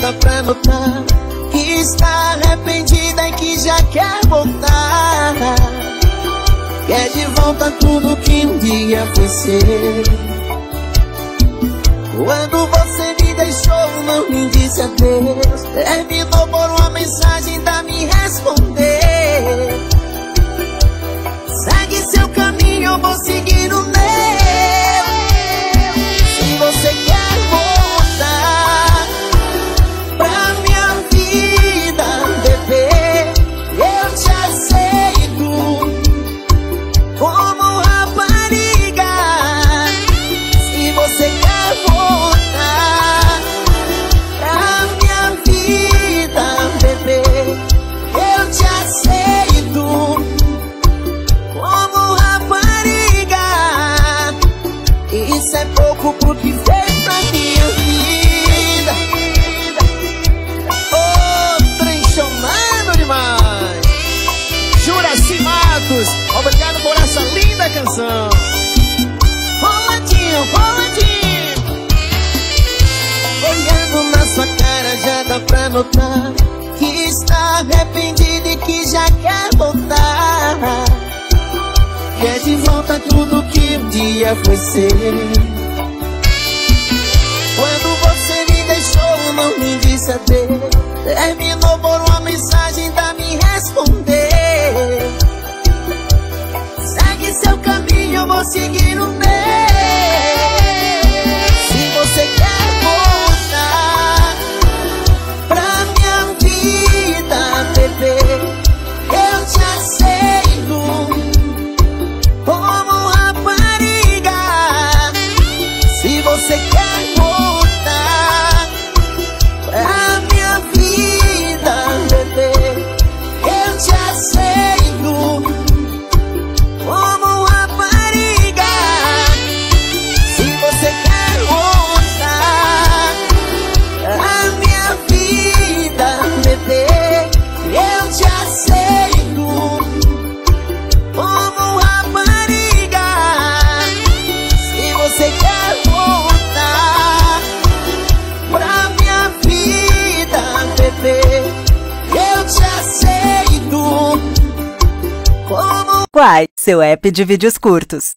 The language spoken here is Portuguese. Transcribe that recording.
dá pra notar. Que está arrependida e que já quer voltar. Quer de volta tudo que um dia foi ser Quando você me deixou, não me disse adeus. Terminou por uma mensagem da me responder pouco pro que fez pra minha vida. Trem chamando demais. Juraci Matos, obrigado por essa linda canção. Roladinho, roladinho. Olhando na sua cara já dá pra notar que está arrependido e que já quer voltar. Quer de volta tudo que um dia foi ser. Terminou por uma mensagem da me responder. Segue seu caminho, eu vou seguir o meu. Quai, seu app de vídeos curtos.